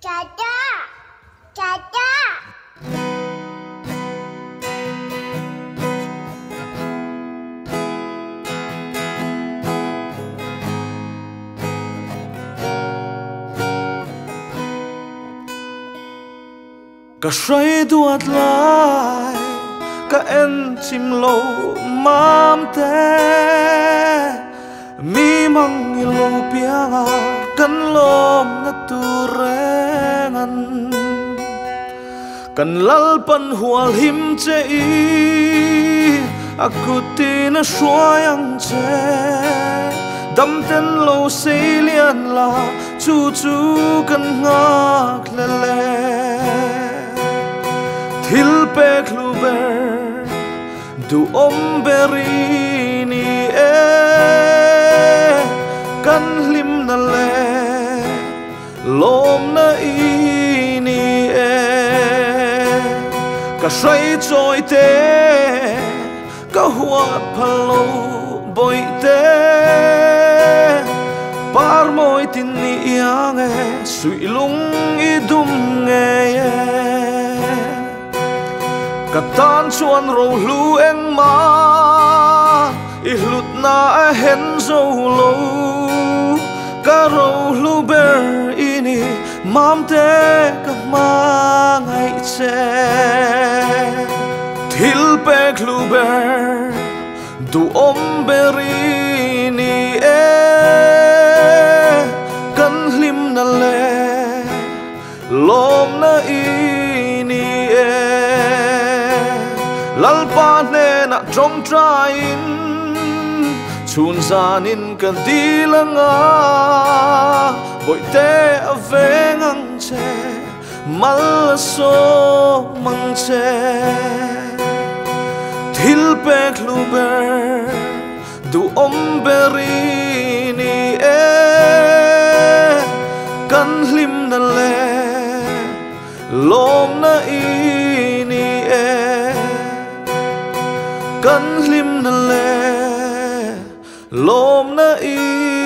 Caca, caca. Ka shay duat lai Ka en chim lo mam te. Mi mang ilo pianga Kan lom na tu rengan Kan lalpan hual him che i akuti tina suayang che. Dam ten lo se lian la, Chu chu kan ngak le le. Thil pe lu ber, Du om beri ni e. Kan lim na le, lo. Ka say choi te Ka hoa palo boi te Par moi tin ni yang e Sui lung i dum nghe e Cả tan chuan rau lu em ma, I hlut na a hen dâu lô. Cả rau lu ber ini Mam te ka ma ngay che. Hilpe klube Du om beri ni e Kan lim na le Lom na ini e lalpa ne na trong train chun zanin kan dilanga boi te avengang che mal so mang che pek luber du om beri ni e eh, kan lim na le lom na ini e eh, kan lim na le lom na i